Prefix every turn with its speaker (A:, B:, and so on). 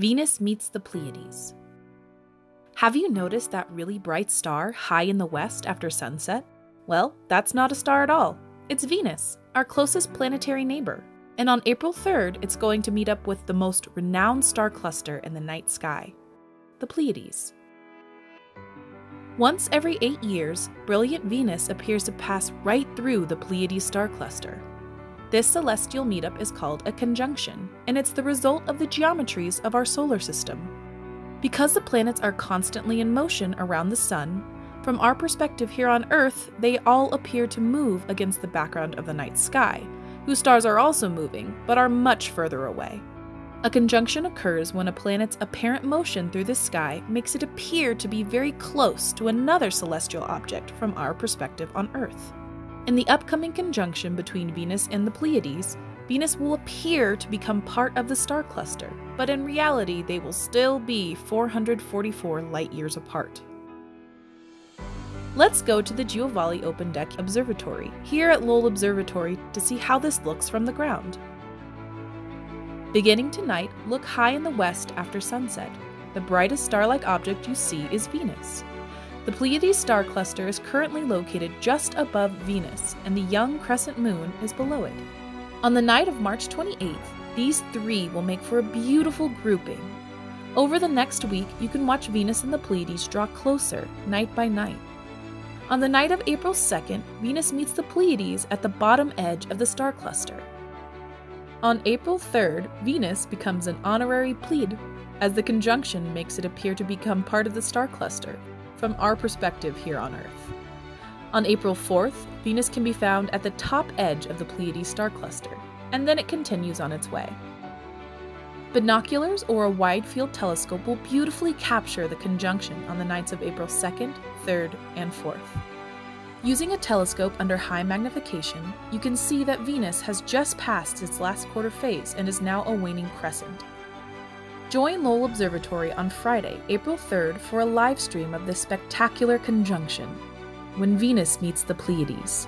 A: Venus meets the Pleiades. Have you noticed that really bright star high in the west after sunset? Well, that's not a star at all. It's Venus, our closest planetary neighbor. And on April 3rd, it's going to meet up with the most renowned star cluster in the night sky the Pleiades. Once every eight years, brilliant Venus appears to pass right through the Pleiades star cluster. This celestial meetup is called a conjunction, and it's the result of the geometries of our solar system. Because the planets are constantly in motion around the Sun, from our perspective here on Earth, they all appear to move against the background of the night sky, whose stars are also moving, but are much further away. A conjunction occurs when a planet's apparent motion through the sky makes it appear to be very close to another celestial object from our perspective on Earth. In the upcoming conjunction between Venus and the Pleiades, Venus will appear to become part of the star cluster, but in reality, they will still be 444 light years apart. Let's go to the Giovale Open Deck Observatory here at Lowell Observatory to see how this looks from the ground. Beginning tonight, look high in the west after sunset. The brightest star like object you see is Venus. The Pleiades star cluster is currently located just above Venus, and the young crescent moon is below it. On the night of March 28th, these three will make for a beautiful grouping. Over the next week, you can watch Venus and the Pleiades draw closer, night by night. On the night of April 2nd, Venus meets the Pleiades at the bottom edge of the star cluster. On April 3rd, Venus becomes an honorary Pleiad, as the conjunction makes it appear to become part of the star cluster, from our perspective here on Earth. On April 4th, Venus can be found at the top edge of the Pleiades star cluster, and then it continues on its way. Binoculars or a wide field telescope will beautifully capture the conjunction on the nights of April 2nd, 3rd, and 4th. Using a telescope under high magnification, you can see that Venus has just passed its last quarter phase and is now a waning crescent. Join Lowell Observatory on Friday, April 3rd for a live stream of this spectacular conjunction when Venus meets the Pleiades.